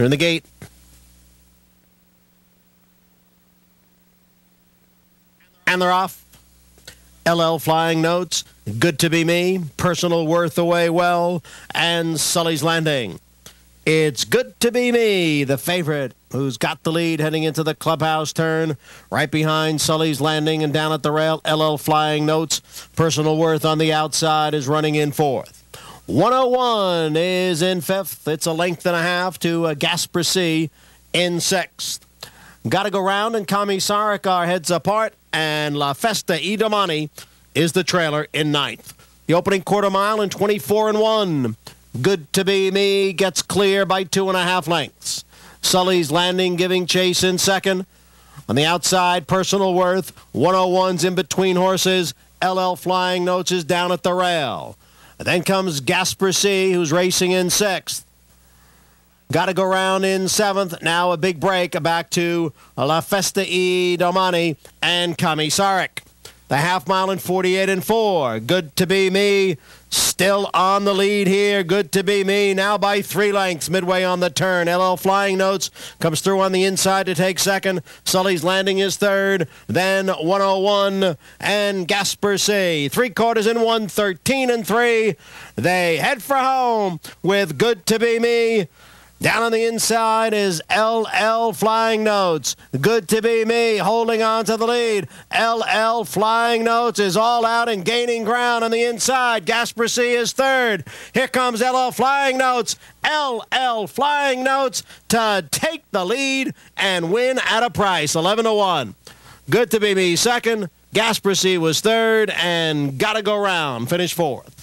They're in the gate. And they're off. LL Flying Notes, Good to Be Me, Personal Worth Away Well, and Sully's Landing. It's Good to Be Me, the favorite, who's got the lead heading into the clubhouse turn. Right behind Sully's Landing and down at the rail, LL Flying Notes. Personal Worth on the outside is running in fourth. 101 is in fifth. It's a length and a half to uh, in sixth. Got to go round and Kami are heads apart, and La Festa Idomani is the trailer in ninth. The opening quarter mile in 24 and 1. Good to be me gets clear by two and a half lengths. Sully's landing giving chase in second. On the outside, personal worth. 101's in between horses. LL Flying Notes is down at the rail. And then comes Gasper C, who's racing in sixth. Got to go round in seventh. Now a big break back to La Festa e Domani and Kamisarik. The half mile in 48 and 4. Good to be me. Still on the lead here. Good to be me. Now by three lengths midway on the turn. LL Flying Notes comes through on the inside to take second. Sully's Landing is third. Then 101 and Gasper C. Three quarters in 113 and 3. They head for home with Good to be me. Down on the inside is LL Flying Notes. Good to be me holding on to the lead. LL Flying Notes is all out and gaining ground on the inside. Gasper C is third. Here comes LL Flying Notes. LL Flying Notes to take the lead and win at a price 11 to 1. Good to be me second. Gasper C was third and got to go round. Finish fourth.